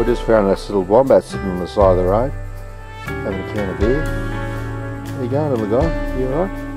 we just found this little wombat sitting on the side of the road, having a can of beer. How you going, little guy? You alright?